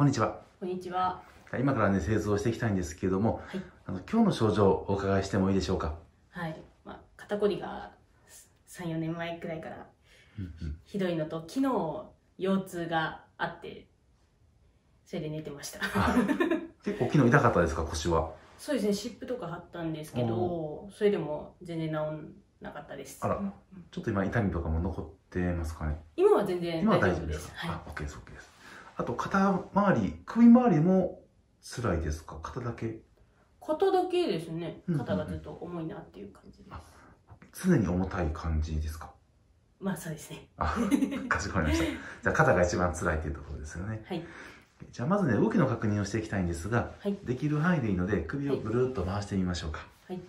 こんにちは。こんにちは。今からね、製造していきたいんですけれども、はいあの今日の症状をお伺いしてもいいでしょうか？はい。まあ、肩こりが3、4年前くらいからひどいのと、昨日腰痛があって、それで寝てました。あ結構昨日痛かったですか、腰は。そうですね、湿布とか貼ったんですけど、それでも全然治んなかったです。あらうんちょっと今痛みとかも残ってますかね？今は全然今は大丈夫ですす。大丈夫でか？はい。あ、OK です、OK です。あと、肩周り、首周りも辛いですか？肩だけ？肩だけですねうん。肩がずっと重いなっていう感じです。あ常に重たい感じですか？まあそうですね。あ、かしこまりました。じゃあ、肩が一番辛いっていうところですよね。はい。じゃあ、まずね、動きの確認をしていきたいんですが、はいできる範囲でいいので、首をぐるっと回してみましょうか。はい。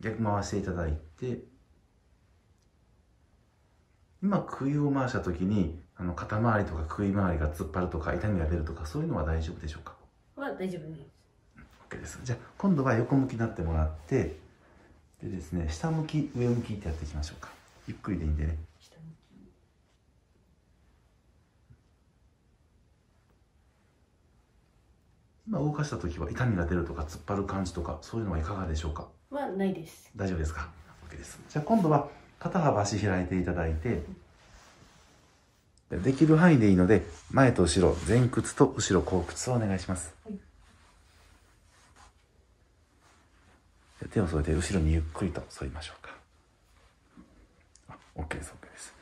逆回していただいて今首を回した時にあの肩周りとか首周りが突っ張るとか痛みが出るとかそういうのは大丈夫でしょうか？は大丈夫です。OK です。じゃあ今度は横向きになってもらってでですね下向き上向きってやっていきましょうか。ゆっくりでいいんでね。今動かした時は痛みが出るとか突っ張る感じとかそういうのはいかがでしょうか？はないです。大丈夫ですか？OK です。じゃあ今度は肩幅足開いていただいてでできる範囲でいいので前と後ろ前屈と後ろ後屈をお願いします、はい。で手を添えて後ろにゆっくりと添いましょうか。あ OK です OK です。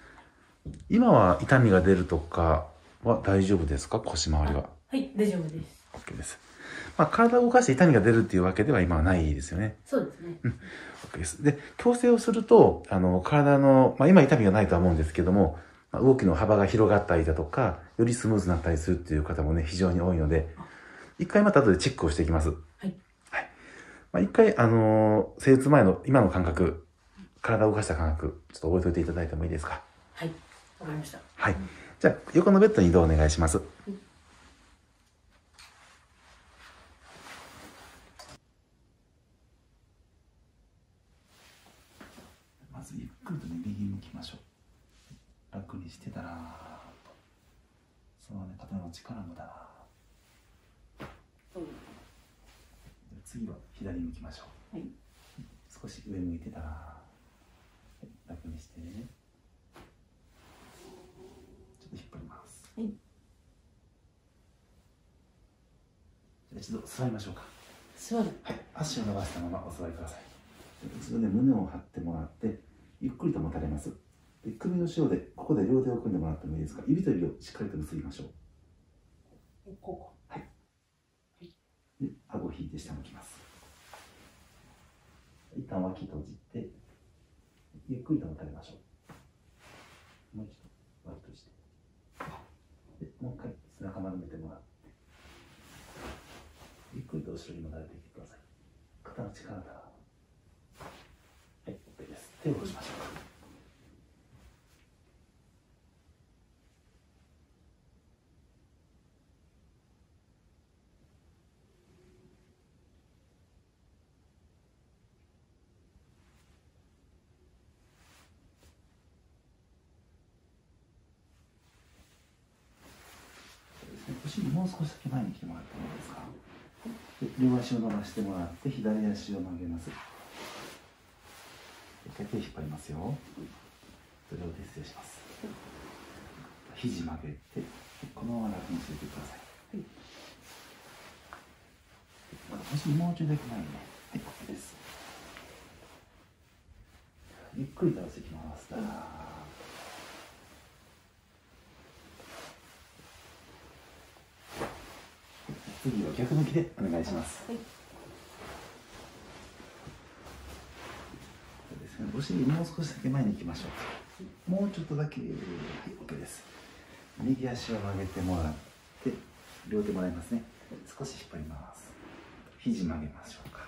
今は痛みが出るとかは大丈夫ですか？腰回りは。はい、大丈夫です。OK ですまあ体を動かして痛みが出るっていうわけでは今はないですよねそうですね。OK です。で、矯正をすると、あの、体の、まあ、今痛みがないとは思うんですけども、まあ動きの幅が広がったりだとか、よりスムーズになったりするっていう方もね、非常に多いので、一回また後でチェックをしていきます。はい。はい。まあ、一回、あのー、施術前の今の感覚、体を動かした感覚、ちょっと覚えておいていただいてもいいですか？はい。わかりました。はい。じゃあ、横のベッドに移動お願いします。まずゆっくりとね、右に向きましょう。楽にしてたら。そのね、肩の力もだーっと。で次は左向きましょう。はい。少し上向いてたら楽にしてね。ちょっと引っ張ります。はい。じゃあ一度座りましょうか。座る。はい、足を伸ばしたままお座りください。一度ね、胸を張ってもらって、ゆっくりと持たれます。で首の後ろで、ここで両手を組んでもらってもいいですか？指と指をしっかりと結びましょう。こで、顎を引いて下向きます。一旦脇閉じて、ゆっくりと持たれましょう。もう一度、脇閉じて。で、もう一回背中丸めてもらって、ゆっくりと後ろに戻れていってください。肩の力から。はい、OK です。手を下ろしましょう。お尻もう少しだけ前に来てもらってもいいですか？で両足を伸ばしてもらって左足を曲げます一回手引っ張りますよ。両手失礼します。肘曲げてこのまま楽にしていてください。お尻もうちょいだけ前にね。はい OK です。ゆっくり倒していきますだ次は逆向きでお願いします。はいそうですね。お尻もう少しだけ前に行きましょう。もうちょっとだけ、はい、OK です。右足を曲げてもらって、両手もらいますね。少し引っ張ります。肘曲げましょうか。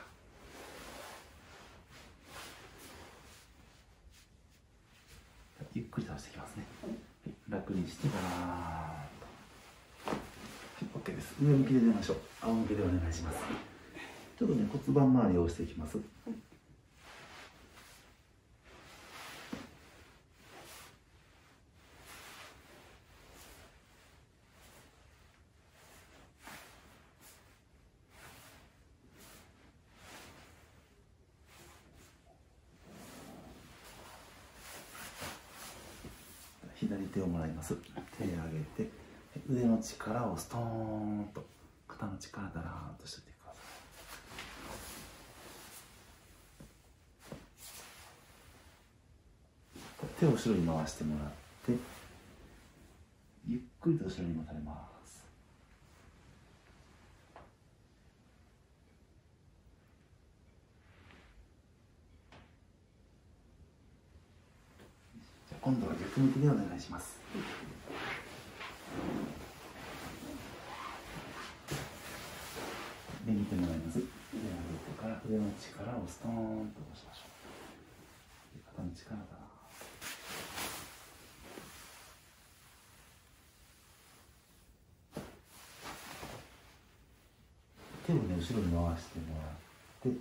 ゆっくり倒していきますね。楽にしてバーンと。はい、OK です。上向きで出ましょう。仰向けでお願いします。ちょっとね、骨盤周りを押していきます。左手をもらいます。手を上げて腕の力をストーンと肩の力だらーんとしててください。手を後ろに回してもらってゆっくりと後ろにもたれます。今度は逆向きでお願いします右手もらいます。手を上げてから上の力をストーンと押しましょう。肩の力だ。手をね、後ろに回してもらって、ゆっ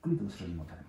くりと後ろに持たれ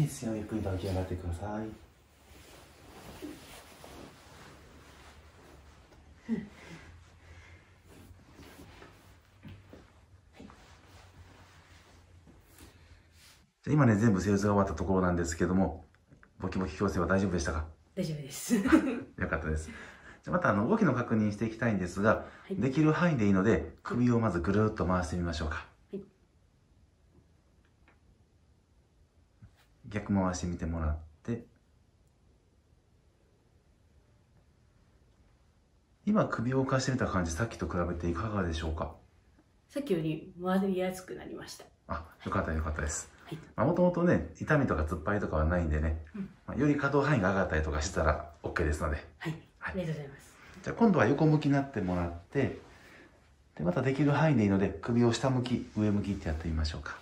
いいですよゆっくりと起き上がってください今ね全部施術が終わったところなんですけどもボキボキ矯正は大丈夫でしたか？大丈夫です。よかったです。じゃあまたあの動きの確認していきたいんですが、いできる範囲でいいので首をまずぐるっと回してみましょうか。はい逆回してみてもらって、今首を動かしてみた感じ、さっきと比べていかがでしょうか？さっきより回りやすくなりました。あ、よかったよかったですはい。まあもともとね、痛みとか突っ張りとかはないんでね、うんまあ、より可動範囲が上がったりとかしたら OK ですので、はい。はいありがとうございます。じゃあ今度は横向きになってもらってでまたできる範囲でいいので首を下向き上向きってやってみましょうか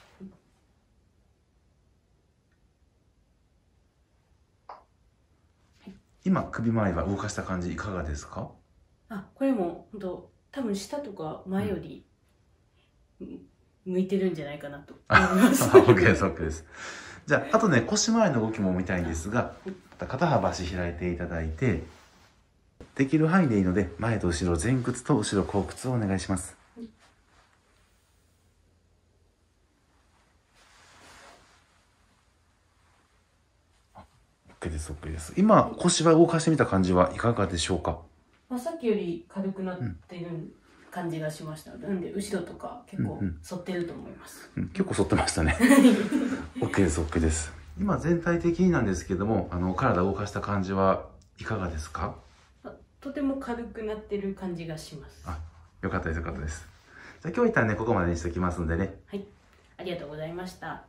今首周りは動かした感じいかがですか？あ、これも本当多分下とか前より、うん向いてるんじゃないかなと。思います OK です OK です。じゃああとね腰回りの動きも見たいんですが肩幅足開いていただいてできる範囲でいいので前と後ろ前屈と後ろ後屈をお願いしますです。OK です今腰は動かしてみた感じはいかがでしょうか？まあ、さっきより軽くなってる感じがしました、なんで後ろとか結構うんうん。反ってると思います、うん。結構反ってましたね。OK です OK です。今全体的になんですけどもあの体を動かした感じはいかがですか？あとても軽くなってる感じがします。あよかったですよかったです。じゃあ今日一旦ねここまでにしておきますんでね。はい。ありがとうございました